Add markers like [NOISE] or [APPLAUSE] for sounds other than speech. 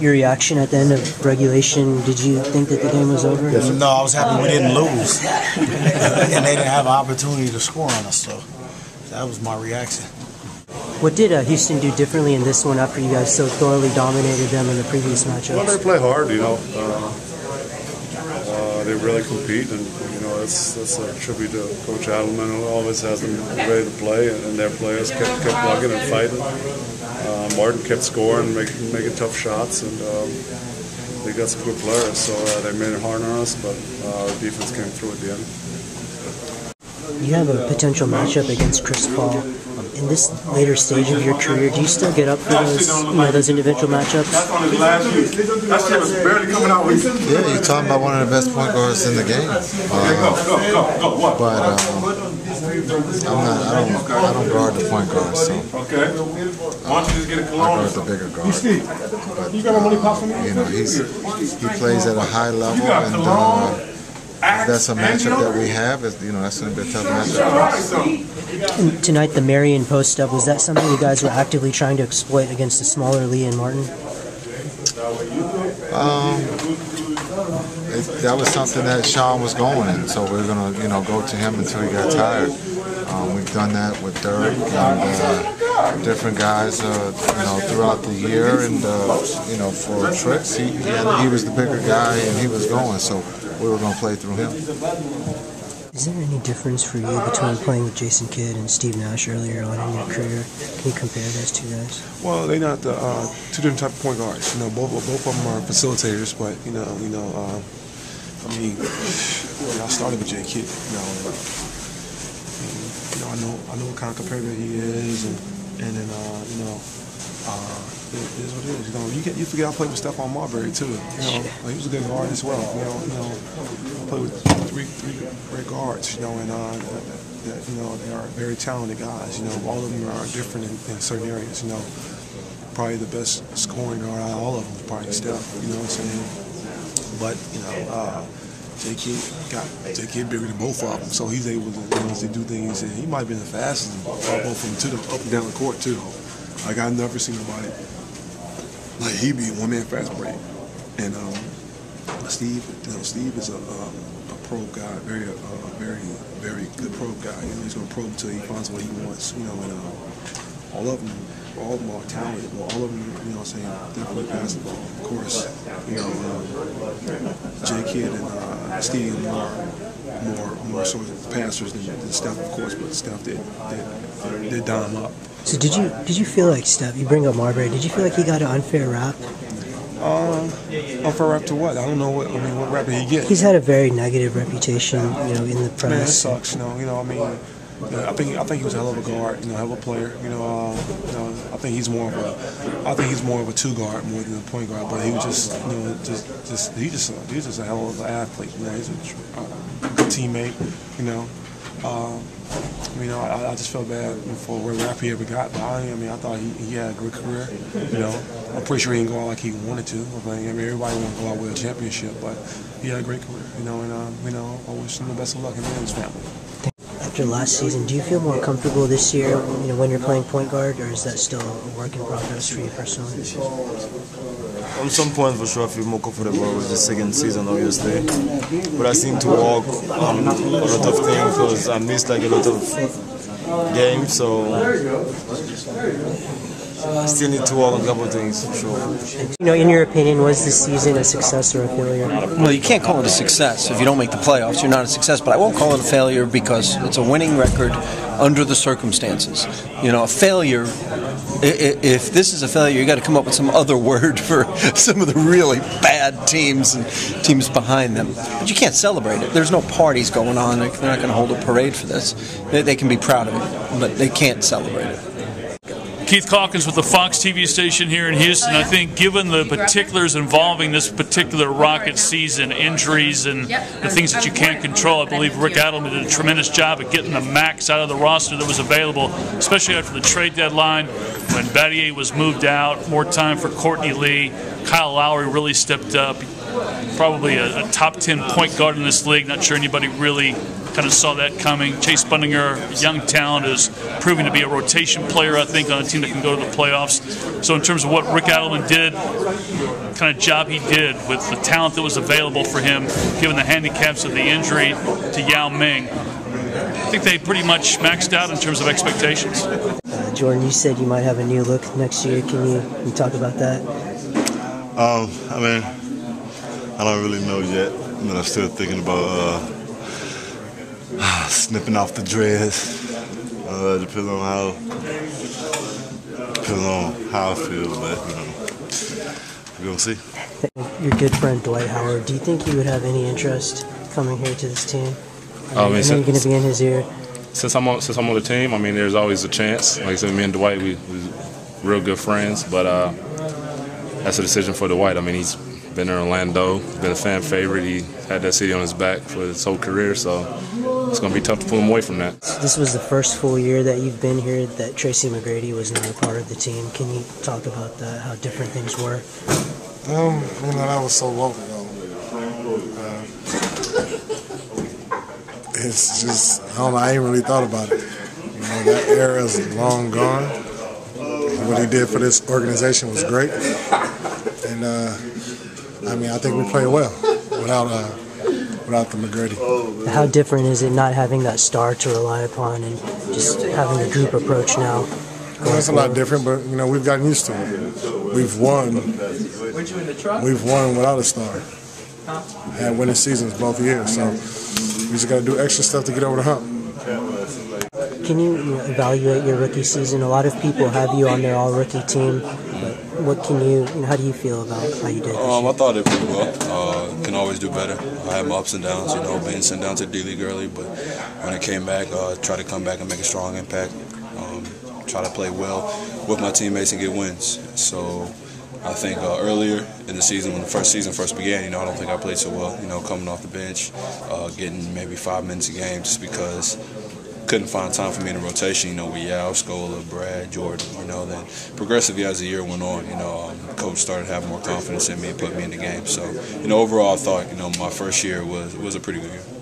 Your reaction at the end of regulation, did you think that the game was over? No, I was happy we didn't lose. and they didn't have an opportunity to score on us, so that was my reaction. What did uh, Houston do differently in this one after you guys so thoroughly dominated them in the previous matchups? Well, they play hard, you know. Uh, uh, they really compete, and you know that's that's a tribute to Coach Adelman, who always has them ready to play, and, and their players kept kept plugging and fighting. Uh, Martin kept scoring, making making tough shots, and um, they got some good players, so uh, they made it hard on us, but uh, our defense came through at the end. You have a potential matchup against Chris Paul. In this later stage of your career, do you still get up for those, you know, those individual matchups? Yeah, you're talking about one of the best point guards in the game. Uh, but um, I'm not. I don't. I don't guard the point guard, so Okay. Why don't you just get a I guard the bigger guard. But uh, you know, he's he plays at a high level, and uh, if that's a matchup that we have. Is you know, that's going to be a tough matchup. And tonight, the Marion post up, was that something you guys were actively trying to exploit against the smaller Lee and Martin? Um, it, that was something that Shawn was going in, so we are gonna, you know, go to him until he got tired. Um, we've done that with Dirk and uh, different guys, uh, you know, throughout the year, and uh, you know, for tricks, he, he, had- he was the bigger guy and he was going, so we were gonna play through him. Is there any difference for you between playing with Jason Kidd and Steve Nash earlier on in your career? Can you compare those two guys? Well, they're not the uh, two different type of point guards. You know, both both of them are facilitators, but you know, you know, uh, I mean, you know, I started with Jay Kidd. You know, and, and, you know, I know I know what kind of competitor he is, and and then uh, you know, uh, it is what it is. You know, you get you forget I played with Stephon Marbury too. You know, like, he was a good guard as well. You know, you know, I played with three three great guards. You know, and uh, that, you know they are very talented guys. You know, all of them are different in, in certain areas. You know, probably the best scoring guard out of all of them is probably Steph. You know what I'm saying? But you know, uh, J Kidd got J Kidd bigger than both of them, so he's able to, you know, to do things. And he might have been the fastest in both of them to the up and down the court too. Like I've never seen nobody like he be one man fast break. And um, Steve, you know, Steve is a, um, a pro guy, very, uh, very, very good pro guy. You know, he's gonna probe until he finds what he wants. You know, and uh, all of them, all of them are talented. Well, all of them, you know, what I'm saying definitely basketball. Of course, you know, um, J Kidd and uh, Steve are more, more sort of passers than, than Steph, of course, but Steph did, did, did dime up. So did you did you feel like Steph? You bring up Marbury. Did you feel like he got an unfair rap? Um, unfair rap to what? I don't know what. I mean, what rap did he get? He's had a very negative reputation, you know, in the press. Man, press. sucks. You know, you know. I mean, yeah, I think I think he was a hell of a guard. You know, hell of a player. You know, uh, you know. I think he's more of a. I think he's more of a two guard more than a point guard. But he was just, you know, just, just he just, he's just a hell of an athlete. You know, he's a uh, good teammate. You know. Um, you know, I, I just felt bad for where rap he ever got. But I, I mean, I thought he, he had a great career. You know, I'm pretty sure he didn't go out like he wanted to. I mean, everybody want to go out with a championship, but he had a great career. You know, and um, you know, I wish him the best of luck and his family. After last season, do you feel more comfortable this year, you know, when you're playing point guard, or is that still a work in progress for you personally? On some point, for sure, I feel more comfortable with the second season, obviously. But I seem to work on um, a lot of things because I missed like a lot of games, so I still need to work on a couple of things, for sure. You know, in your opinion, was this season a success or a failure? Well, you can't call it a success. If you don't make the playoffs, you're not a success. But I won't call it a failure because it's a winning record under the circumstances. You know, a failure. If this is a failure, you got to come up with some other [LAUGHS] word for some of the really bad teams and teams behind them. But you can't celebrate it. There's no parties going on. They're not going to hold a parade for this. They can be proud of it, but they can't celebrate it. Keith Calkins with the Fox TV station here in Houston. I think, given the particulars involving this particular Rocket season, injuries and the things that you can't control, I believe Rick Adelman did a tremendous job at getting the max out of the roster that was available, especially after the trade deadline when Battier was moved out. More time for Courtney Lee. Kyle Lowry really stepped up. Probably a, a top 10 point guard in this league. Not sure anybody really kind of saw that coming. Chase Budinger, young talent, is proving to be a rotation player, I think, on a team that can go to the playoffs. So, in terms of what Rick Adelman did, kind of job he did with the talent that was available for him, given the handicaps of the injury to Yao Ming, I think they pretty much maxed out in terms of expectations. Uh, Jordan, you said you might have a new look next year. Can you, can you talk about that? Um, I mean, I don't really know yet. I mean, I'm still thinking about uh, [SIGHS] snipping off the dreads. Uh, depends on how depends on how I feel, but you know, we're gonna see. Your good friend Dwight Howard. Do you think he would have any interest coming here to this team? I, Oh, I mean, I you're going to be in his ear. since I'm on since I'm on the team, I mean, there's always a chance. Like I said, me and Dwight, we we real good friends, but uh, that's a decision for Dwight. I mean, he's been in Orlando, been a fan favorite. He had that city on his back for his whole career, so it's gonna be tough to pull him away from that. This was the first full year that you've been here that Tracy McGrady was not a part of the team. Can you talk about that, how different things were? Um, you know, that was so long ago. Uh, it's just, I don't know, I ain't really thought about it. You know, that era is long gone. What he did for this organization was great. And, uh, I mean, I think we played well without, uh, without the McGrady. How different is it not having that star to rely upon and just having a group approach now? Well, it's a lot different, but, you know, we've gotten used to it. We've won. We've won without a star. Had winning seasons both years, so we just got to do extra stuff to get over the hump. Can you, you know, evaluate your rookie season? A lot of people have you on their all rookie team, but what can you, you know, how do you feel about how you did? Um. I thought it pretty well. Uh, can always do better. I had my ups and downs, you know, being sent down to D League early, but when I came back, uh, try to come back and make a strong impact. Um, try to play well with my teammates and get wins. So I think uh, earlier in the season, when the first season first began, you know, I don't think I played so well. You know, coming off the bench, uh, getting maybe five minutes a game, just because couldn't find time for me in the rotation, you know, with Yao, Scola, Brad, Jordan, you know, then progressively as the year went on, you know, um, coach started having more confidence in me and put me in the game. So, you know, overall I thought, you know, my first year was was a pretty good year.